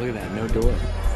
Look at that, no door.